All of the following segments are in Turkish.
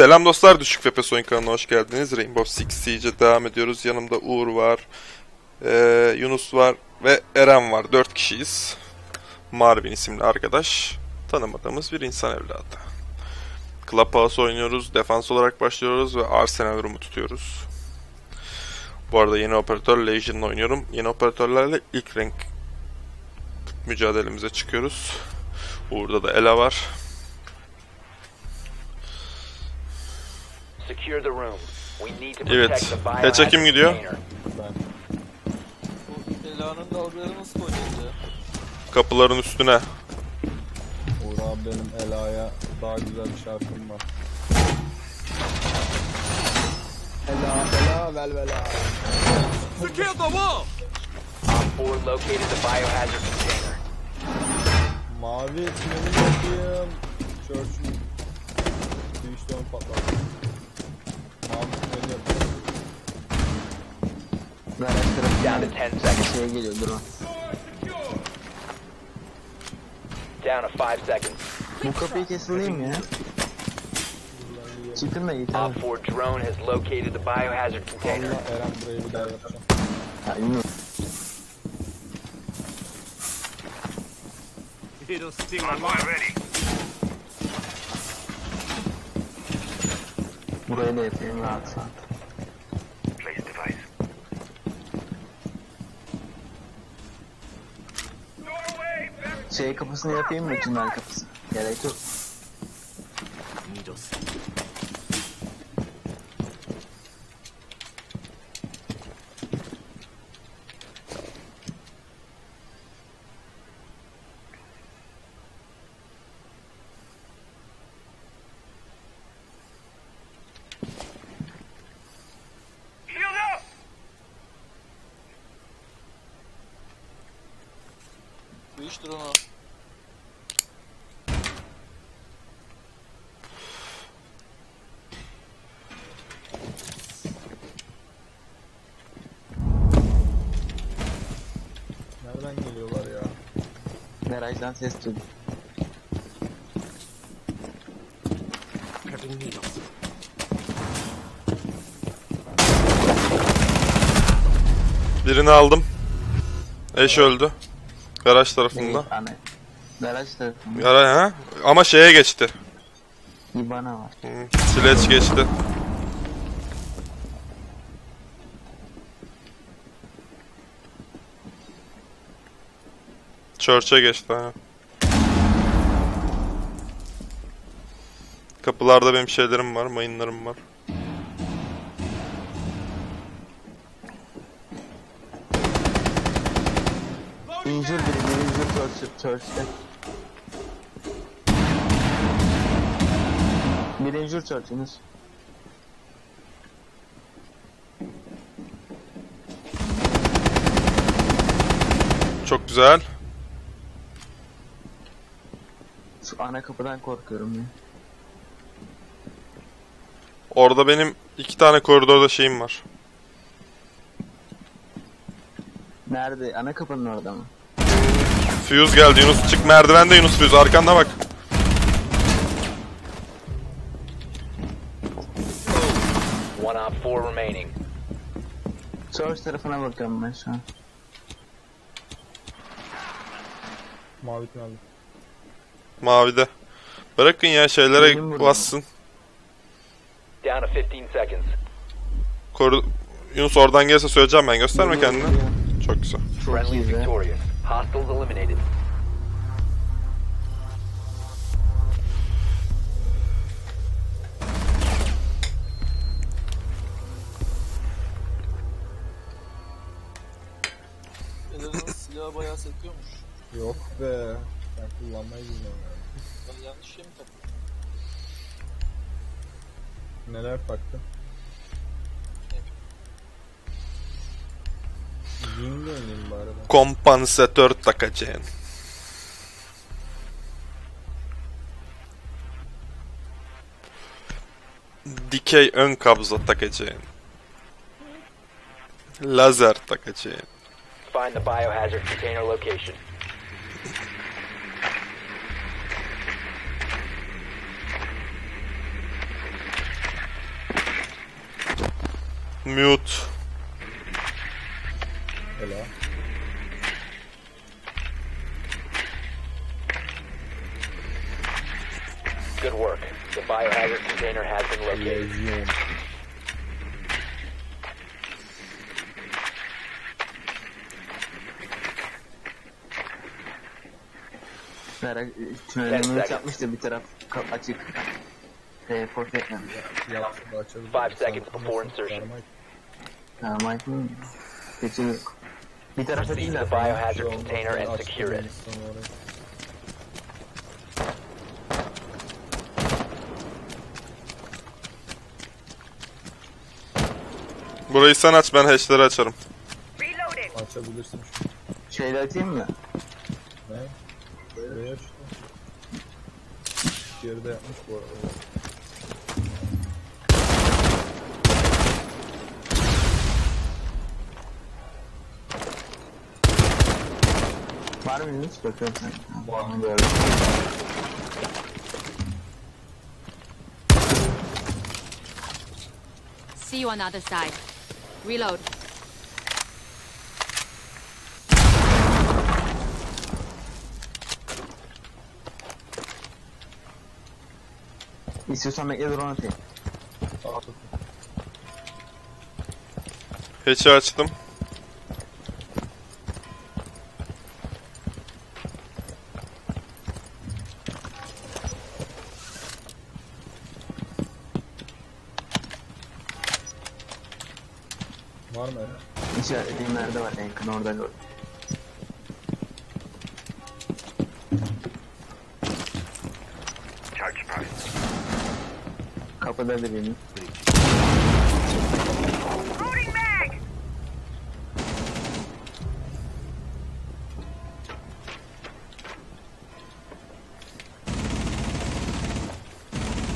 Selam dostlar, Düşük Fepes Oyun kanalına hoş geldiniz. Rainbow Six Siege'e devam ediyoruz. Yanımda Uğur var, ee, Yunus var ve Eren var. Dört kişiyiz. Marvin isimli arkadaş. Tanımadığımız bir insan evladı. Clubhouse oynuyoruz, defans olarak başlıyoruz ve Arsenal Room'u tutuyoruz. Bu arada yeni operatör Legion'la oynuyorum. Yeni operatörlerle ilk renk mücadelemize çıkıyoruz. Uğur'da da Ela var. Secure the room. We need to Evet. protect the Kaça biohazard kim gidiyor? container. Bu Ela'nın dalgaları nasıl koyacağız ya? Kapıların üstüne. Uğur abi benim Ela'ya daha güzel bir şarkım var. Ela, Ela, vel vela. Op 4 located the biohazard container. Mavi tüneli yapayım. Church'ün Twitch'ten patlattı. Down to 10 seconds. Drone. Down to 5 seconds. Bu kapıyı kesileyim mi ya? Çıkın da git. Op 4 drone has located the biohazard container. Allah Eren burayı bir daha. Burayı da yapayım Şey kapısını yapayım mı tünel kapısı? Gerek yok. Bu iş drone'u. Nereden geliyorlar ya? Garajdan ses duydum. Birini aldım. Eş öldü. Garaj tarafında. Tane. Garaj tarafında. Garaj ha? Ama şeye geçti. İbana var. Hı, Sledge geçti. Church'e geçti ha. Kapılarda benim şeylerim var, mayınlarım var. İncir biri, bir incir church, church'te. Bir incir. Çok güzel. Şu ana kapıdan korkuyorum ya. Orada benim iki tane koridorda şeyim var. Nerede? Ana kapının orada mı? Fuse geldi Yunus. Çık merdivende Yunus Fuse. Arkanda bak. One op 4 remaining. Church tarafına bakıyorum ben şu an. Mavi tünelde. Mavide. Bırakın ya şeylere bassın. Down to 15 seconds. Koru... Yunus oradan gelirse söyleyeceğim ben. Gösterme kendini. Çok güzel. Friendly iyi be. silahı bayağı sekiyormuş. Yok be. Ben kullanmayı bilmiyorum yanlış şey mi taktım? Neler taktın? Zing'de oynayayım bari ben. Kompansatör takacaksın. Dikey ön kabza takacaksın. Lazer takacaksın. Find the biohazard container location. Mute. Ela. Good work. The biohazard container has been located. Lezyon. Merak Evet, tünelini evet. yapmıştı bir taraf ka- açık. Teleport etmemiş. Yapsın da açalım. Five seconds before insertion. Ha Michael yok. Bir taraf Proceed açık to the zaten. biohazard container and secure it. Burayı sen aç ben hatchleri açarım. Açabilirsin şu. Şeyle açayım mı? Ne? Buraya işte. Geride yapmış bu arada. Var mı Yunus? Bakıyorum sen. Var mı? Gördüm. See you on the other side. Reload. İstiyorsan bekle drone atayım. Hatch'i açtım. Var mı Ela? İşaretlediğim nerede var en yakın orada gördüm. Kapıda da benim.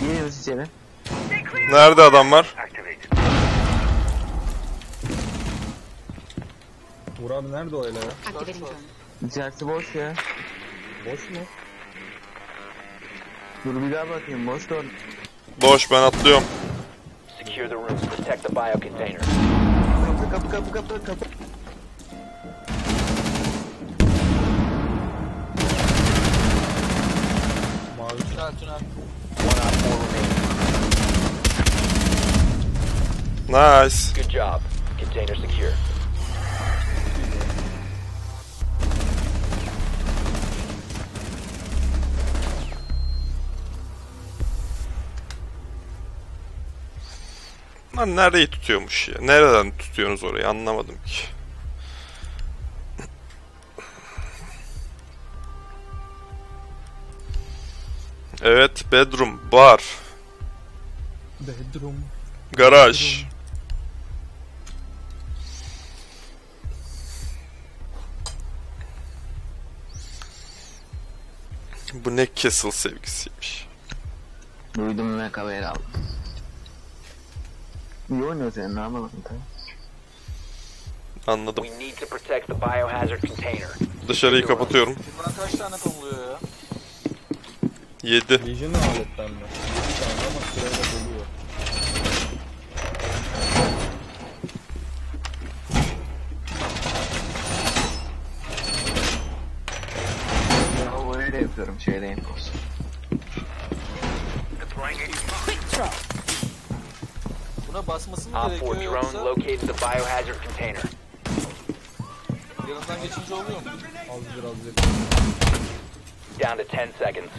Giriyoruz içeri. Nerede adam Uğur abi nerede o Ela ya? Activating drone. İçerisi boş ya. Boş mu? Dur bir daha bakayım boş da Boş ben atlıyorum. Secure the rooms. Protect the bio container. Kapı kapı kapı kapı kapı. Mavi. One four remaining. Nice. Good job. Container secure. Lan nereyi tutuyormuş ya? Nereden tutuyorsunuz orayı anlamadım ki. Evet, bedroom, bar, Bedroom. garaj. Bu ne Castle sevgisiymiş. Duydum ve kabel aldım. İyi oynuyor senin yapalım tabii. Anladım. We need to protect the biohazard container. Dışarıyı kapatıyorum. Bundan kaç tane konuluyor ya? 7. Legion aletten mi? Bir tane ama sırayla doluyor. O öyle yapıyorum şeyde infos. Basması mı Op 4 gerekiyor drone yoksa located the biohazard container. yanından geçince oluyor mu? Az biraz bir. Down to 10 seconds.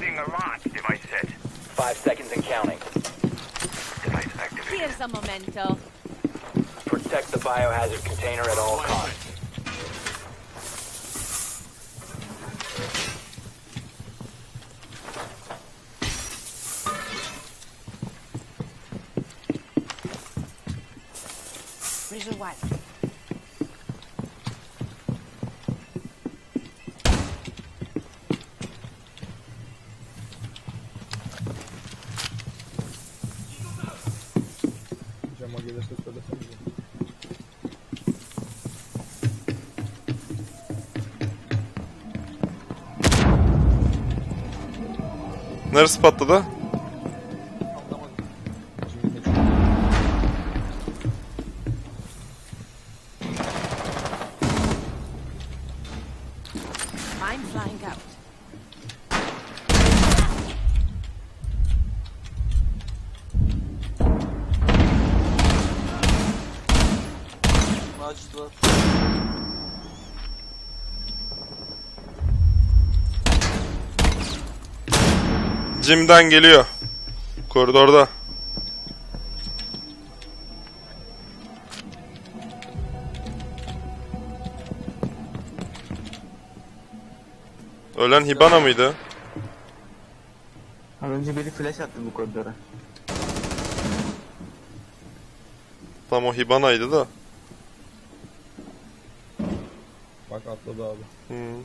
Being a launch device set. 5 seconds and counting. Device activated. Here's a memento. Protect the biohazard container at all costs. Razor wire. Cama gelirse söylesene. Neresi patladı? Jim'den geliyor. Koridorda. Ölen Hibana mıydı? Az önce biri flash attı bu koridora. Tam o Hibana'ydı da. Bak atladı abi. Hmm.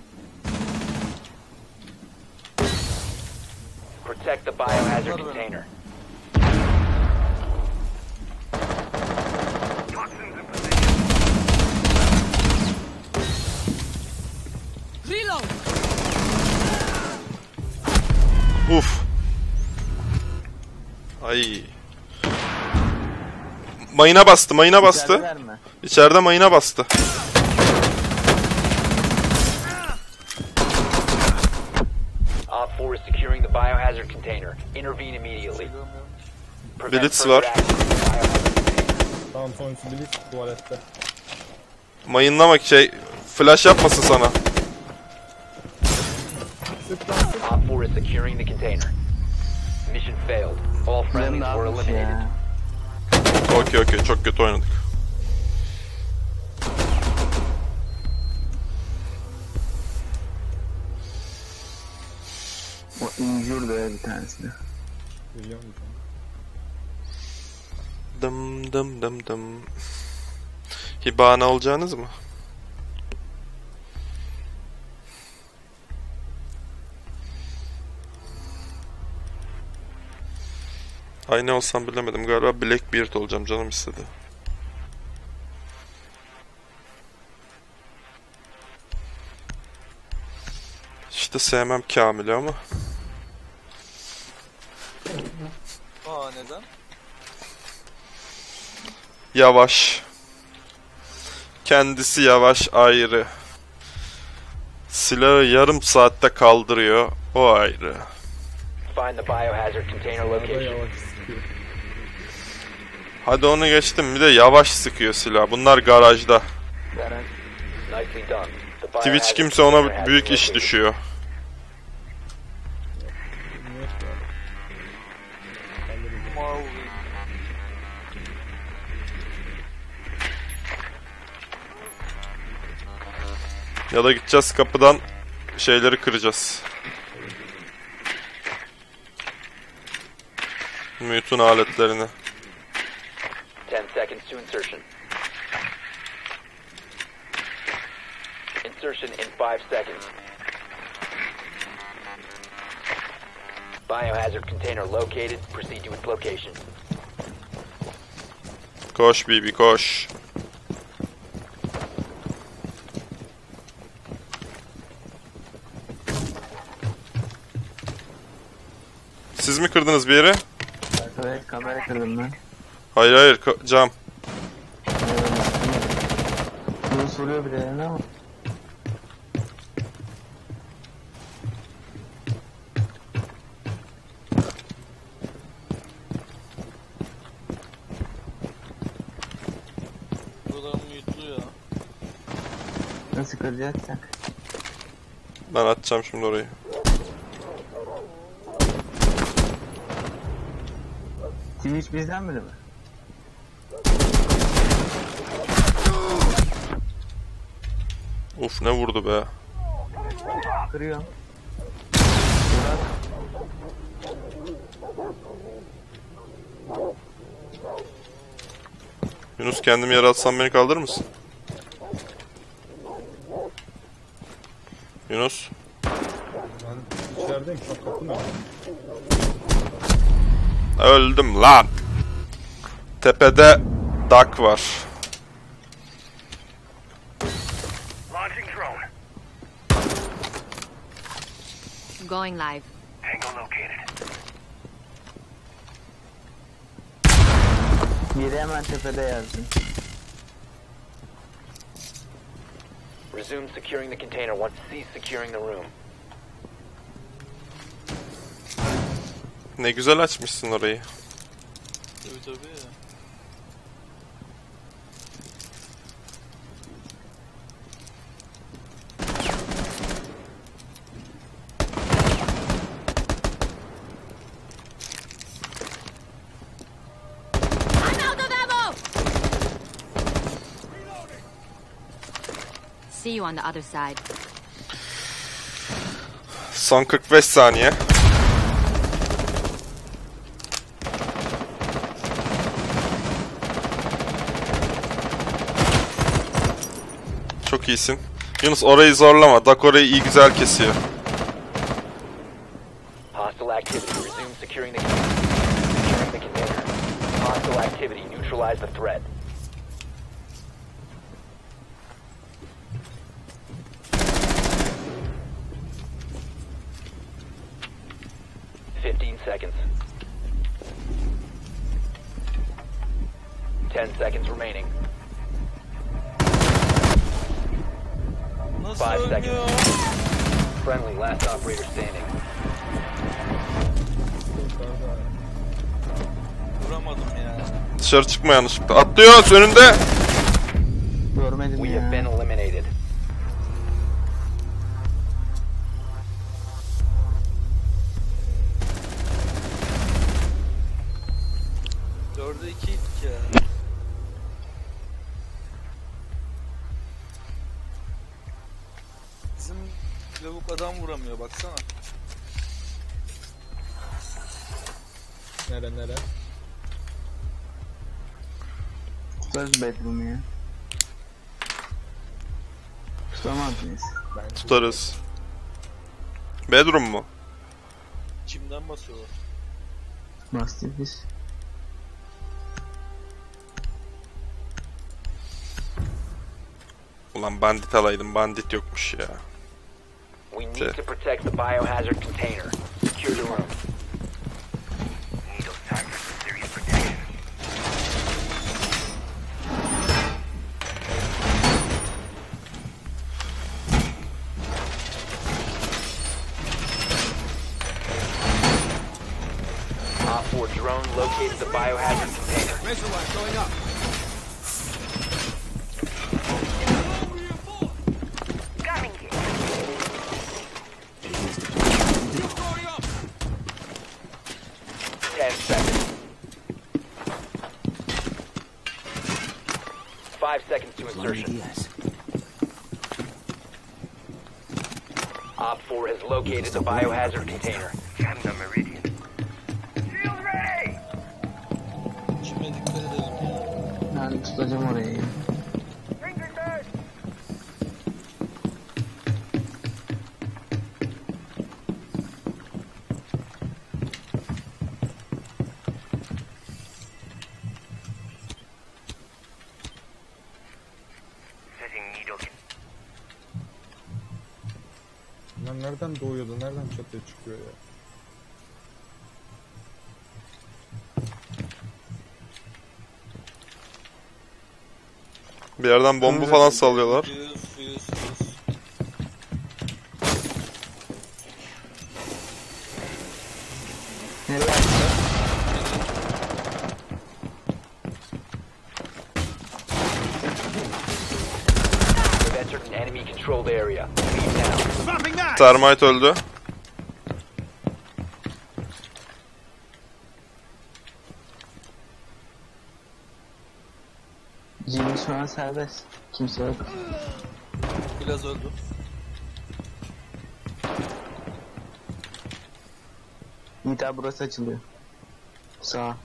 Protect the biohazard container. Reload. Uf. Ay. Mayına bastı, mayına bastı. İçeride mayına bastı. Op 4 is securing the biohazard container. Intervene immediately. Blitz var. Tamam sonuncusu Blitz tuvalette. Mayınlamak şey, flash yapmasın sana. Op 4 is securing the container. Mission failed. All friendlies were azmış eliminated. Okey okey, çok kötü oynadık. O injur öyle bir tanesi de. Biliyor musun? Dım dım dım dım. Hibana olacağınız mı? Ay olsam bilemedim. Galiba Blackbeard olacağım canım istedi. İşte sevmem Kamil'i ama. Aa neden? Yavaş. Kendisi yavaş ayrı. Silahı yarım saatte kaldırıyor. O ayrı. Hadi onu geçtim. Bir de yavaş sıkıyor silah. Bunlar garajda. Twitch kimse ona büyük iş düşüyor. Ya da gideceğiz kapıdan şeyleri kıracağız. Mute'un aletlerini. 10 seconds to insertion. Insertion in 5 seconds. Biohazard container located. Proceed to its location. Koş Bibi koş. Siz mi kırdınız bir yeri? Evet kamera kırdım ben. Hayır hayır cam. Bunu soruyor bile yani ama. Nasıl kıracaksak? Ben atacağım şimdi orayı. Twitch bizden biri mi? Uf ne vurdu be. Kırıyorum. Yunus kendimi yere atsam beni kaldırır mısın? Yunus. Ben içerideyim şu an kapım yok. Öldüm lan. Tepede dak var. Launching drone. Going live. Tango located. Biri hemen tepede yazdım. Resume securing the container once cease securing the room. Ne güzel açmışsın orayı. Tabii tabii. See you on the other side. Son 45 saniye. İyisin. Yunus orayı zorlama. Dak orayı iyi güzel kesiyor. Seconds remaining. Nasıl Five ölmüyor? Friendly, last operator standing. Vuramadım ya. Dışarı çıkma yanlışlıkla. Atlıyor önünde. Görmedim We have been eliminated. Dörde ikiydik ya. Lavuk adam vuramıyor baksana. Nere nere? Tutarız bedroom ya. Tutamaz mıyız? Ben Tutarız. Bedroom mu? Çimden basıyorlar. Masterpiece. Ulan bandit alaydım. Bandit yokmuş ya. We need Okay. to protect the biohazard container. Secure the room. Needle time for some serious protection. Op 4 drone located the biohazard container. Coming here. Ten seconds. Five seconds to insertion. Op 4 has located the biohazard container. Scan the meridian. Shield ready! Çime dikkat edelim ya. Ben tutacağım orayı. Çatıya çıkıyor ya? Bir yerden bomba falan sallıyorlar. Yüz, yüz, yüz. Nereye atacağız? You've entered an enemy controlled area. Leave now. Termite öldü. Jimmy şu an serbest. Kimse yok. Biraz öldü. Yiğit abi burası açılıyor. Sağ.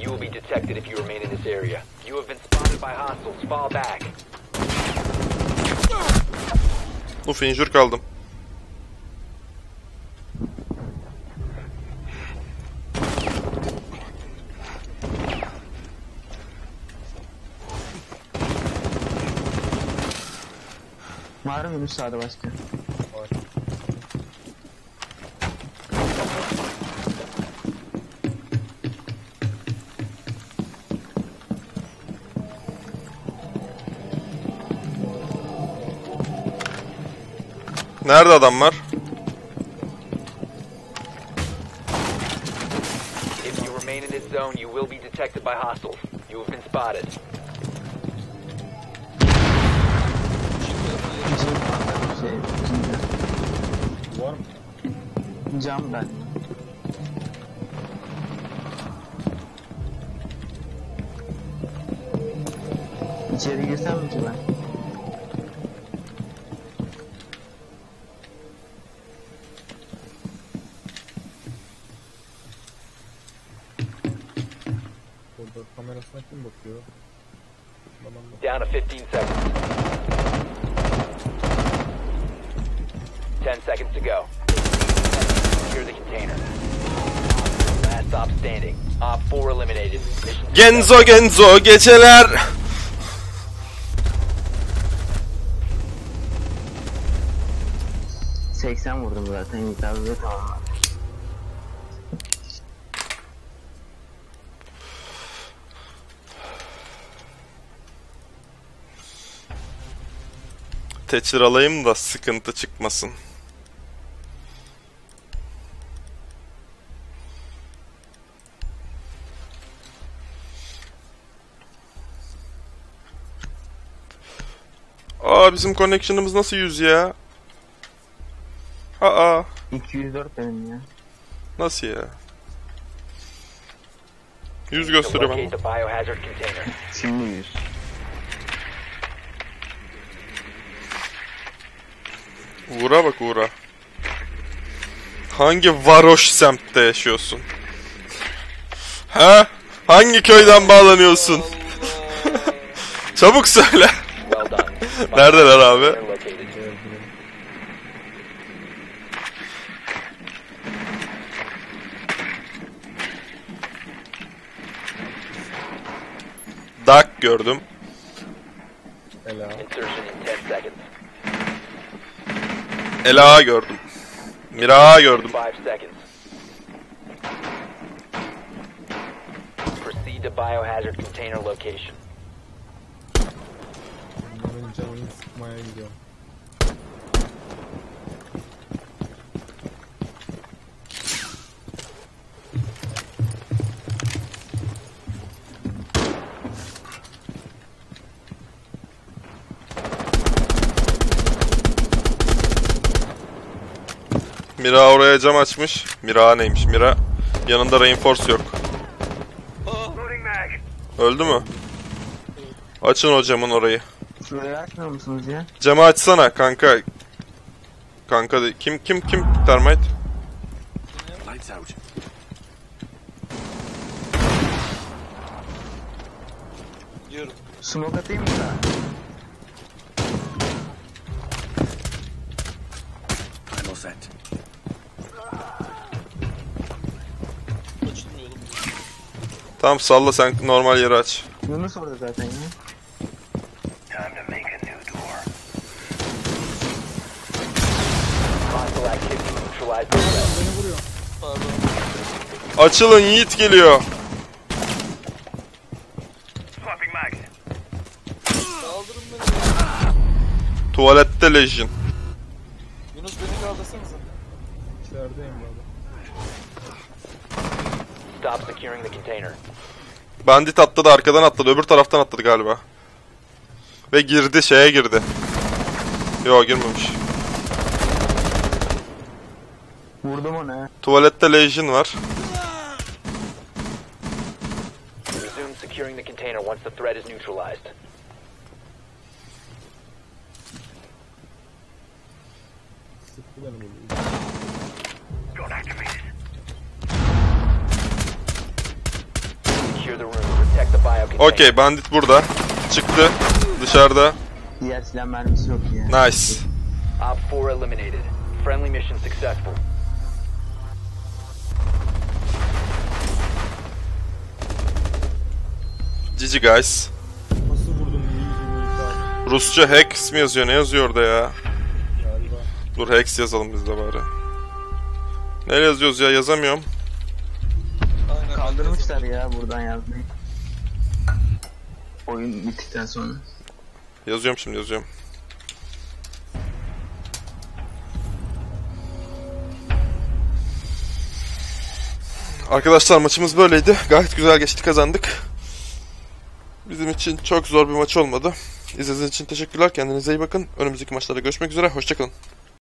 You will be detected if you remain in this area. You have been spotted by hostiles. Fall back. Uf injur kaldım. Var mı müsaade başka? Var. Nerede adamlar? If kim bakıyor? Adam bak. Down to 15 seconds. 10 seconds to go. Genzo Genzo geceler. — 80 vurdum zaten hitabı tamam. Thatcher alayım da sıkıntı çıkmasın. Aa bizim connection'ımız nasıl 100 ya? Aa 204 benim ya. nasıl ya? 100 to gösteriyor bana. Şimdi 100. Uğur'a bak Uğur'a. Hangi varoş semtte yaşıyorsun? Ha? Hangi köyden bağlanıyorsun? Çabuk söyle. Neredeler abi? Duck gördüm. Ela. Insertion in 10 seconds. Ela gördüm. Mira gördüm. 5 seconds. Proceed to biohazard container location. Sıkmaya gidiyorum. Mira oraya cam açmış. Mira neymiş? Mira yanında reinforce yok. Öldü mü? Açın o camın orayı. Şurayı açmıyor musunuz ya? Camı açsana kanka. Kanka de- kim kim kim termite? Diyorum. Smoke atayım mı? Açılmıyor oğlum. Tamam salla sen normal yeri aç. Yunus orada zaten ya. Time to make a new door. Hostile activity neutralize the threat. Pardon. Açılın Yiğit geliyor. Tuvalette Legion. Yunus beni kaldırsanıza. İçerideyim arada. Stop securing the container. Bandit atladı arkadan atladı öbür taraftan atladı galiba. Ve girdi şeye girdi. Yo girmemiş. Vurdum onu ha. Tuvalette Legion var. Resume securing the container once the threat is neutralized. Gun activated. Secure the room. Protect the bio container. Okey bandit burada. Çıktı. Dışarıda. Diğer silah mermisi yok ya. Nice. Op 4 eliminated. Friendly mission successful. GG guys. Nasıl abi Rusça Hex mi yazıyor? Ne yazıyor orada ya? galiba. Dur Hex yazalım biz de bari. Ne yazıyoruz ya? Yazamıyorum. Aynen. Kaldırmışlar ya buradan yazmayı. Oyun bittikten sonra. Yazıyorum şimdi yazıyorum. Arkadaşlar maçımız böyleydi. Gayet güzel geçti kazandık. Bizim için çok zor bir maç olmadı. İzlediğiniz için teşekkürler. Kendinize iyi bakın. Önümüzdeki maçlarda görüşmek üzere. Hoşçakalın.